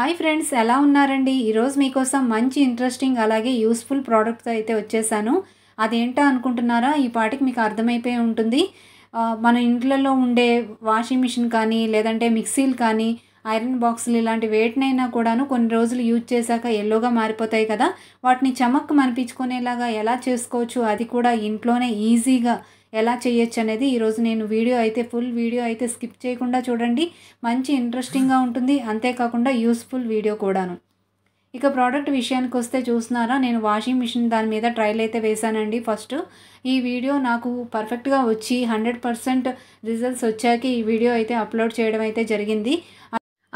Hi friends ఎలా ఉన్నారండి? ఈరోజు మీకోసం మంచి ఇంట్రెస్టింగ్ అలాగే యూస్ఫుల్ ప్రోడక్ట్తో అయితే వచ్చేసాను. అదేంటో అనుకుంటున్నారా? ఈ పాటికి మీకు అర్థమైపోయి ఉంటుంది. మన ఇంట్లలో ఉండే వాషింగ్ మిషన్ కానీ లేదంటే మిక్సీలు కానీ ఐరన్ బాక్సులు ఇలాంటి వేటినైనా కూడాను కొన్ని రోజులు యూజ్ చేశాక ఎల్లోగా మారిపోతాయి కదా. వాటిని చమక్ మనిపించుకునేలాగా ఎలా చేసుకోవచ్చు? అది కూడా ఇంట్లోనే ఈజీగా ఎలా చేయొచ్చు అనేది ఈరోజు నేను వీడియో అయితే ఫుల్ వీడియో అయితే స్కిప్ చేయకుండా చూడండి. మంచి ఇంట్రెస్టింగ్గా ఉంటుంది. అంతేకాకుండా యూస్ఫుల్ వీడియో కూడాను. ఇక ప్రోడక్ట్ విషయానికి వస్తే చూస్తున్నారా నేను వాషింగ్ మిషన్ దాని మీద ట్రయల్ అయితే వేశానండి. ఫస్ట్ ఈ వీడియో నాకు పర్ఫెక్ట్గా వచ్చి హండ్రెడ్ పర్సెంట్ రిజల్ట్స్ వచ్చాక ఈ వీడియో అయితే అప్లోడ్ చేయడం అయితే జరిగింది.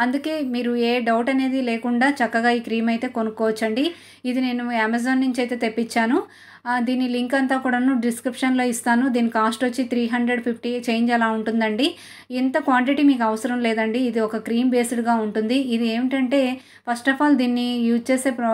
అందుకే మీరు ఏ డౌట్ అనేది లేకుండా చక్కగా ఈ క్రీమ్ అయితే కొనుక్కోవచ్చండి. ఇది నేను అమెజాన్ నుంచి అయితే తెప్పించాను. దీని లింక్ అంతా కూడాను డిస్క్రిప్షన్లో ఇస్తాను. దీని కాస్ట్ వచ్చి త్రీ హండ్రెడ్ ఫిఫ్టీ చేంజ్ అలా ఉంటుందండి. ఇంత క్వాంటిటీ మీకు అవసరం లేదండి. ఇది ఒక క్రీమ్ బేస్డ్గా ఉంటుంది. ఇది ఏమిటంటే ఫస్ట్ ఆఫ్ ఆల్ దీన్ని యూజ్ చేసే ప్రా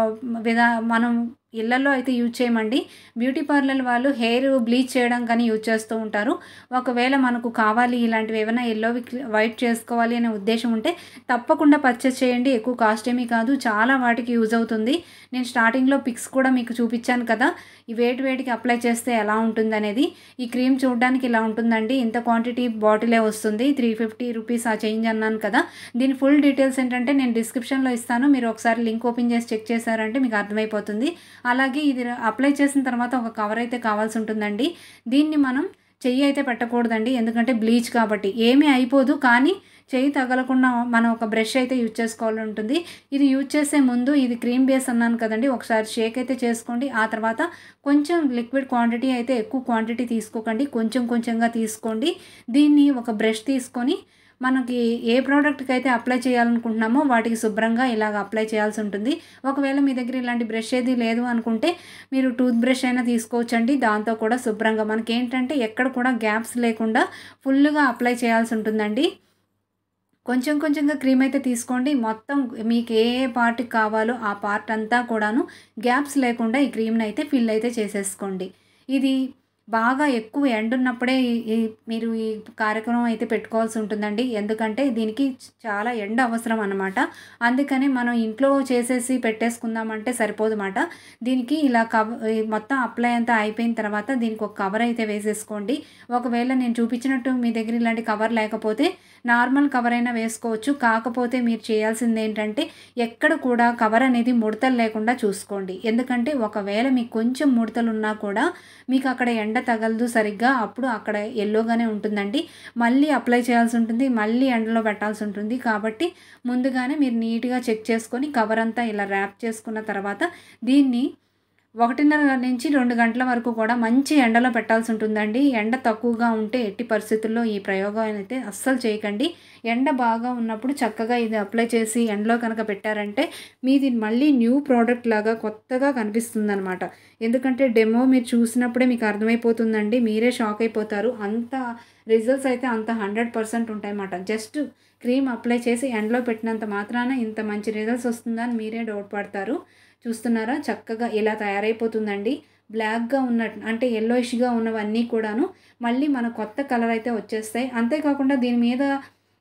విధా మనం ఇళ్ళలో అయితే యూజ్ చేయమండి. బ్యూటీ పార్లర్ వాళ్ళు హెయిర్ బ్లీచ్ చేయడం కానీ యూజ్ చేస్తూ ఉంటారు. ఒకవేళ మనకు కావాలి ఇలాంటివి ఏమైనా ఎల్లో వైట్ చేసుకోవాలి అనే ఉద్దేశం ఉంటే తప్పకుండా పర్చేస్ చేయండి. ఎక్కువ కాస్ట్ ఏమీ కాదు. చాలా వాటికి యూజ్ అవుతుంది. నేను స్టార్టింగ్లో పిక్స్ కూడా మీకు చూపించాను కదా. ఈ వేటి వేటికి అప్లై చేస్తే ఎలా ఉంటుంది అనేది. ఈ క్రీమ్ చూడడానికి ఇలా ఉంటుందండి. ఇంత క్వాంటిటీ బాటిలే వస్తుంది. త్రీ ఫిఫ్టీ రూపీస్ ఆ చేంజ్ అన్నాను కదా. దీని ఫుల్ డీటెయిల్స్ ఏంటంటే నేను డిస్క్రిప్షన్లో ఇస్తాను. మీరు ఒకసారి లింక్ ఓపెన్ చేసి చెక్ చేశారంటే మీకు అర్థమైపోతుంది. అలాగే ఇది అప్లై చేసిన తర్వాత ఒక కవర్ అయితే కావాల్సి ఉంటుందండి. దీన్ని మనం చెయ్యి అయితే పెట్టకూడదండి. ఎందుకంటే బ్లీచ్ కాబట్టి. ఏమీ అయిపోదు కానీ చెయ్యి తగలకుండా మనం ఒక బ్రష్ అయితే యూజ్ చేసుకోవాలి ఉంటుంది. ఇది యూజ్ చేసే ముందు ఇది క్రీమ్ బేస్ అన్నాను కదండి. ఒకసారి షేక్ అయితే చేసుకోండి. ఆ తర్వాత కొంచెం లిక్విడ్ క్వాంటిటీ అయితే ఎక్కువ క్వాంటిటీ తీసుకోకండి. కొంచెం కొంచెంగా తీసుకోండి. దీన్ని ఒక బ్రష్ తీసుకొని మనకి ఏ ప్రోడక్ట్కి అయితే అప్లై చేయాలనుకుంటున్నామో వాటికి శుభ్రంగా ఇలాగ అప్లై చేయాల్సి ఉంటుంది. ఒకవేళ మీ దగ్గర ఇలాంటి బ్రష్ ఏది లేదు అనుకుంటే మీరు టూత్ బ్రష్ అయినా తీసుకోవచ్చండి. దాంతో కూడా శుభ్రంగా మనకి ఏంటంటే ఎక్కడ కూడా గ్యాప్స్ లేకుండా ఫుల్గా అప్లై చేయాల్సి ఉంటుందండి. కొంచెం కొంచెంగా క్రీమ్ అయితే తీసుకోండి. మొత్తం మీకు ఏ ఏ పార్ట్కి కావాలో ఆ పార్ట్ అంతా కూడాను గ్యాప్స్ లేకుండా ఈ క్రీమ్ని అయితే ఫిల్ అయితే చేసేసుకోండి. ఇది బాగా ఎక్కువ ఎండ ఉన్నప్పుడే ఈ- మీరు ఈ కార్యక్రమం అయితే పెట్టుకోవాల్సి ఉంటుందండి. ఎందుకంటే దీనికి చాలా ఎండ అవసరం అనమాట అందుకని మనం ఇంట్లో చేసేసి పెట్టేసుకుందామంటే సరిపోదన్నమాట. దీనికి ఇలా కవ మొత్తం అప్లై అంతా అయిపోయిన తర్వాత దీనికి ఒక కవర్ అయితే వేసేసుకోండి. ఒకవేళ నేను చూపించినట్టు మీ దగ్గర ఇలాంటి కవర్ లేకపోతే నార్మల్ కవర్ అయినా వేసుకోవచ్చు. కాకపోతే మీరు చేయాల్సింది ఏంటంటే ఎక్కడ కూడా కవర్ అనేది ముడతలు లేకుండా చూసుకోండి. ఎందుకంటే ఒకవేళ మీకు కొంచెం ముడతలు ఉన్నా కూడా మీకు అక్కడ ఎండ తగలదు సరిగ్గా అప్పుడు అక్కడ ఎల్లోగానే ఉంటుందండి. మళ్ళీ అప్లై చేయాల్సి ఉంటుంది. మళ్ళీ ఎండలో పెట్టాల్సి ఉంటుంది. కాబట్టి ముందుగానే మీరు నీట్గా చెక్ చేసుకొని కవర్ అంతా ఇలా ర్యాప్ చేసుకున్న తర్వాత దీన్ని ఒకటిన్నర నుంచి రెండు గంటల వరకు కూడా మంచి ఎండలో పెట్టాల్సి ఉంటుందండి. ఎండ తక్కువగా ఉంటే ఎట్టి పరిస్థితుల్లో ఈ ప్రయోగం అయితే అస్సలు చేయకండి. ఎండ బాగా ఉన్నప్పుడు చక్కగా ఇది అప్లై చేసి ఎండలో కనుక పెట్టారంటే మీది మళ్ళీ న్యూ ప్రోడక్ట్ లాగా కొత్తగా కనిపిస్తుంది అనమాట ఎందుకంటే డెమో మీరు చూసినప్పుడే మీకు అర్థమైపోతుందండి. మీరే షాక్ అయిపోతారు. అంత రిజల్ట్స్ అయితే అంత హండ్రెడ్ పర్సెంట్ ఉంటాయన్నమాట. జస్ట్ క్రీమ్ అప్లై చేసి ఎండలో పెట్టినంత మాత్రాన ఇంత మంచి రిజల్ట్స్ వస్తుందని మీరే డౌట్ పడతారు. చూస్తున్నారా? చక్కగా ఇలా తయారైపోతుందండి. బ్లాక్గా ఉన్న అంటే ఎల్లోయిష్గా ఉన్నవన్నీ కూడాను మళ్ళీ మన కొత్త కలర్ అయితే వచ్చేస్తాయి. అంతేకాకుండా దీని మీద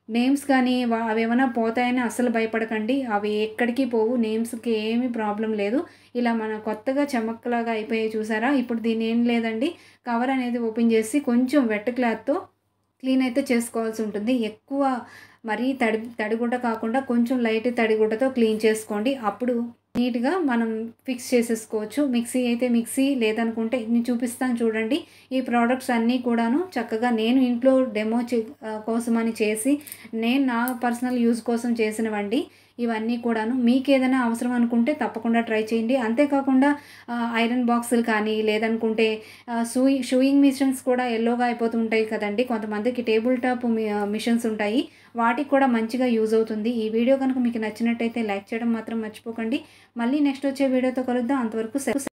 నేమ్స్ కానీ అవి ఏమైనా పోతాయని అసలు భయపడకండి. అవి ఎక్కడికి పోవు నేమ్స్కి ఏమీ ప్రాబ్లం లేదు. ఇలా మన కొత్తగా చెమక్కలాగా అయిపోయాయి చూసారా? ఇప్పుడు దీని ఏం లేదండి. కవర్ అనేది ఓపెన్ చేసి కొంచెం వెట్ క్లాత్తో క్లీన్ అయితే చేసుకోవాల్సి ఉంటుంది. ఎక్కువ మరీ తడి తడిగుడ్డ కాకుండా కొంచెం లైట్ తడిగుడ్డతో క్లీన్ చేసుకోండి. అప్పుడు నీట్గా మనం ఫిక్స్ చేసేసుకోవచ్చు. మిక్సీ అయితే మిక్సీ లేదనుకుంటే నేను చూపిస్తాను చూడండి. ఈ ప్రోడక్ట్స్ అన్నీ కూడాను చక్కగా నేను ఇంట్లో డెమో చే కోసమని చేసి నేను నా పర్సనల్ యూజ్ కోసం చేసినవండి. ఇవన్నీ కూడాను మీకు ఏదైనా అవసరం అనుకుంటే తప్పకుండా ట్రై చేయండి. అంతేకాకుండా ఐరన్ బాక్సులు కానీ లేదనుకుంటే ఆ, సూయి షూయింగ్ మిషన్స్ కూడా ఎల్లోగా అయిపోతుంటాయి కదండి. కొంతమందికి టేబుల్ టాప్ మిషన్స్ ఉంటాయి. వాటికి కూడా మంచిగా యూజ్ అవుతుంది ఈ వీడియో కనుక మీకు నచ్చినట్టయితే లైక్ చేయడం మాత్రం మర్చిపోకండి మళ్ళీ నెక్స్ట్ వచ్చే వీడియోతో కలుద్దాం అంతవరకు సెలవు.